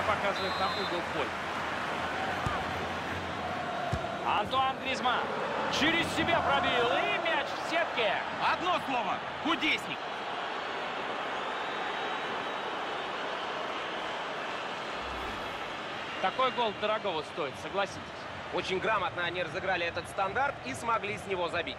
меня показывает на угол поля. Антуан Гризман через себя пробил. И мяч в сетке. Одно слово. Кудесник. Такой гол дорогого стоит, согласитесь. Очень грамотно они разыграли этот стандарт и смогли с него забить.